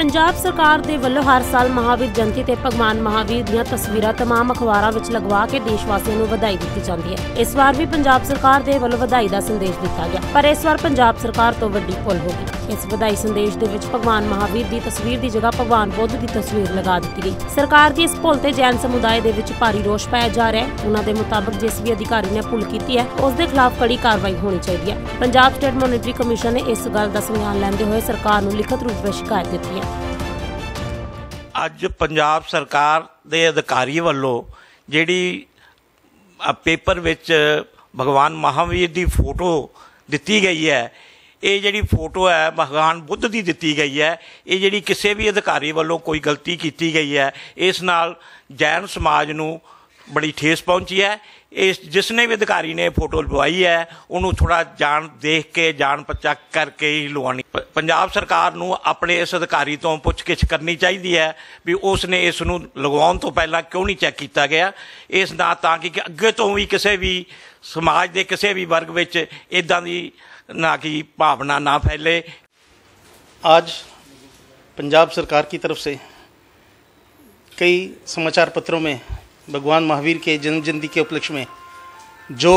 ਪੰਜਾਬ ਸਰਕਾਰ ਦੇ ਵੱਲੋਂ ਹਰ ਸਾਲ ਮਹਾਵੀਰ ਜਯੰਤੀ ਤੇ ਭਗਵਾਨ ਮਹਾਵੀਰ ਦੀਆਂ ਤਸਵੀਰਾਂ तमाम ਅਖਬਾਰਾਂ ਵਿੱਚ ਲਗਵਾ ਕੇ ਦੇਸ਼ ਵਾਸੀਆਂ ਨੂੰ ਵਧਾਈ ਦਿੱਤੀ ਜਾਂਦੀ ਹੈ ਇਸ ਵਾਰ ਵੀ ਪੰਜਾਬ ਸਰਕਾਰ ਦੇ ਵੱਲੋਂ ਵਧਾਈ ਦਾ ਸੰਦੇਸ਼ ਦਿੱਤਾ ਗਿਆ ਪਰ ਇਸ ਵਾਰ ਪੰਜਾਬ ਸਰਕਾਰ ਤੋਂ ਵੱਡੀ ਭੁੱਲ ਹੋ ਗਈ ਇਸ ਵਧਾਈ ਸੰਦੇਸ਼ ਦੇ ਵਿੱਚ ਭਗਵਾਨ ਮਹਾਵੀਰ ਦੀ ਤਸਵੀਰ ਦੀ ਜਗ੍ਹਾ ਭਗਵਾਨ ਬੁੱਧ ਦੀ ਤਸਵੀਰ ਲਗਾ ਦਿੱਤੀ ਗਈ। ਸਰਕਾਰ ਦੀ ਇਸ ਭੁੱਲ ਤੇ ਜੈਨ ਸਮੁਦਾਇ ਦੇ ਵਿੱਚ ਭਾਰੀ ਰੋਸ਼ ਪਾਇਆ ਜਾ ਰਿਹਾ ਹੈ। ਉਹਨਾਂ ਦੇ ਮੁਤਾਬਕ ਜਿਸ ਵੀ ਅਧਿਕਾਰੀ ਨੇ ਭੁੱਲ ਕੀਤੀ ਹੈ, ਉਸ ਦੇ ਖਿਲਾਫ ਕੜੀ ਕਾਰਵਾਈ ਹੋਣੀ ਚਾਹੀਦੀ ਹੈ। ਪੰਜਾਬ ਸਟੇਟ ਮੋਨਿਟਰੀ ਕਮਿਸ਼ਨ ਨੇ ਇਸ ਗੱਲ ਦਾ ਸੰਗਿਆਨ ਲੈਂਦੇ ਹੋਏ ਸਰਕਾਰ ਨੂੰ ਲਿਖਤ ਰੂਪ ਵਿੱਚ ਸ਼ਿਕਾਇਤ ਦਿੱਤੀ ਹੈ। ਅੱਜ ਪੰਜਾਬ ਸਰਕਾਰ ਦੇ ਅਧਿਕਾਰੀ ਵੱਲੋਂ ਜਿਹੜੀ ਪੇਪਰ ਵਿੱਚ ਭਗਵਾਨ ਮਹਾਵੀਰ ਦੀ ਫੋਟੋ ਦਿੱਤੀ ਗਈ ਹੈ ਇਹ ਜਿਹੜੀ ਫੋਟੋ ਹੈ ਭਗਵਾਨ ਬੁੱਧ ਦੀ ਦਿੱਤੀ ਗਈ ਹੈ। ਇਹ ਜਿਹੜੀ ਕਿਸੇ ਵੀ ਅਧਿਕਾਰੀ ਵੱਲੋਂ ਕੋਈ ਗਲਤੀ ਕੀਤੀ ਗਈ ਹੈ, ਇਸ ਨਾਲ ਜੈਨ ਸਮਾਜ ਨੂੰ ਬੜੀ ਠੇਸ ਪਹੁੰਚੀ ਹੈ ਇਸ ਜਿਸ ਨੇ ਵੀ ਅਧਿਕਾਰੀ ਨੇ ਫੋਟੋ ਲਵਾਈ ਹੈ ਉਹਨੂੰ ਥੋੜਾ ਜਾਣ ਦੇਖ ਕੇ ਜਾਣ ਪਛਾਣ ਕਰਕੇ ਹੀ ਲਵਾਉਣੀ ਪ- ਪੰਜਾਬ ਸਰਕਾਰ ਨੂੰ ਆਪਣੇ ਇਸ ਅਧਿਕਾਰੀ ਤੋਂ ਪੁੱਛਗਿੱਛ ਕਰਨੀ ਚਾਹੀਦੀ ਹੈ ਵੀ ਉਸ ਨੇ ਇਸ ਨੂੰ ਲਗਵਾਉਣ ਤੋਂ ਪਹਿਲਾਂ ਕਿਉਂ ਨਹੀਂ ਚੈੱਕ ਕੀਤਾ ਗਿਆ ਇਸ ਨਾ ਤਾਂ ਕਿ ਕਿ ਅੱਗੇ ਤੋਂ ਵੀ ਕਿਸੇ ਵੀ ਸਮਾਜ ਦੇ ਕਿਸੇ ਵੀ ਵਰਗ ਵਿੱਚ ਇਦਾਂ ਦੀ ਨਾ ਕਿ ਭਾਵਨਾ ਨਾ ਫੈਲੇ आज पंजाब सरकार की तरफ से कई समाचार पत्रों में भगवान महावीर के जन्म जयंती के उपलक्ष्य में जो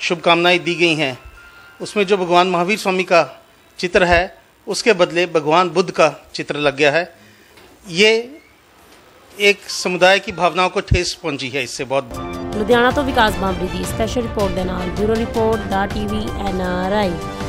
शुभकामनाएँ दी गई हैं, उसमें जो भगवान महावीर स्वामी का चित्र है, उसके बदले भगवान बुद्ध का चित्र लग गया है। ये एक समुदाय की भावनाओं को ठेस पहुँची है इससे बहुत। लुधियाना तो विकास मामले की स्पेशल रिपोर्ट के bureau report the TV NRI